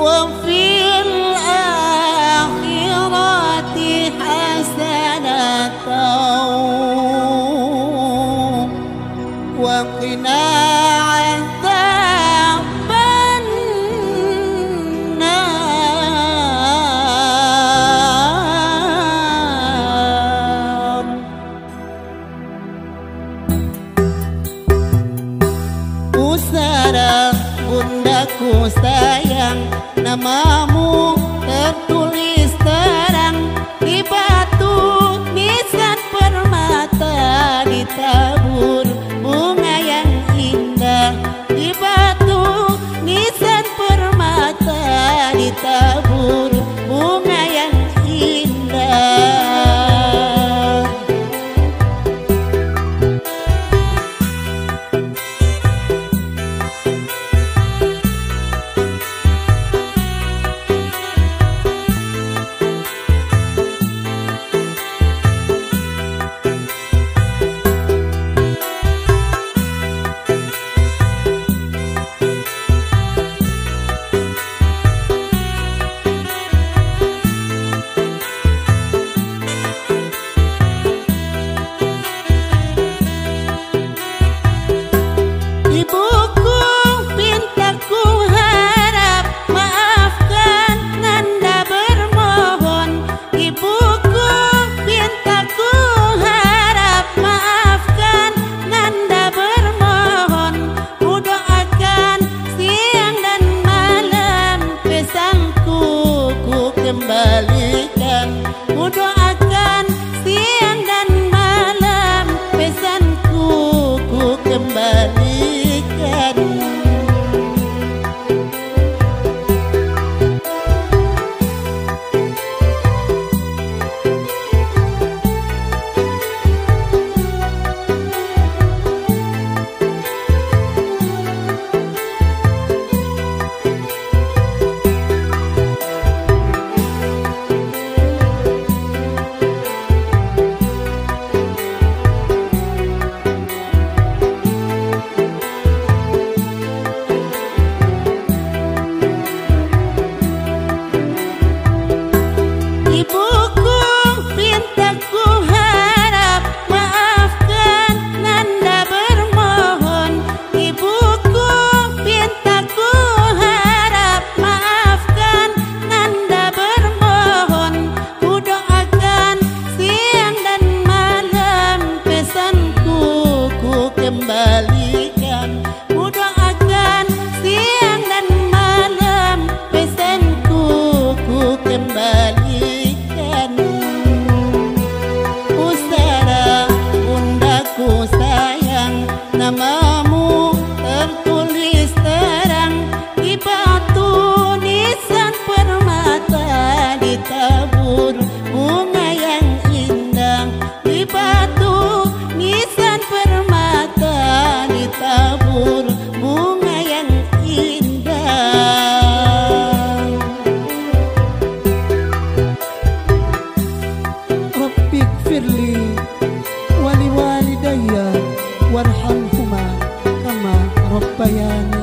وفي الآخرة حسنة. وقنا Nandaku sayang Namamu Kembalikan. Mudah pa yan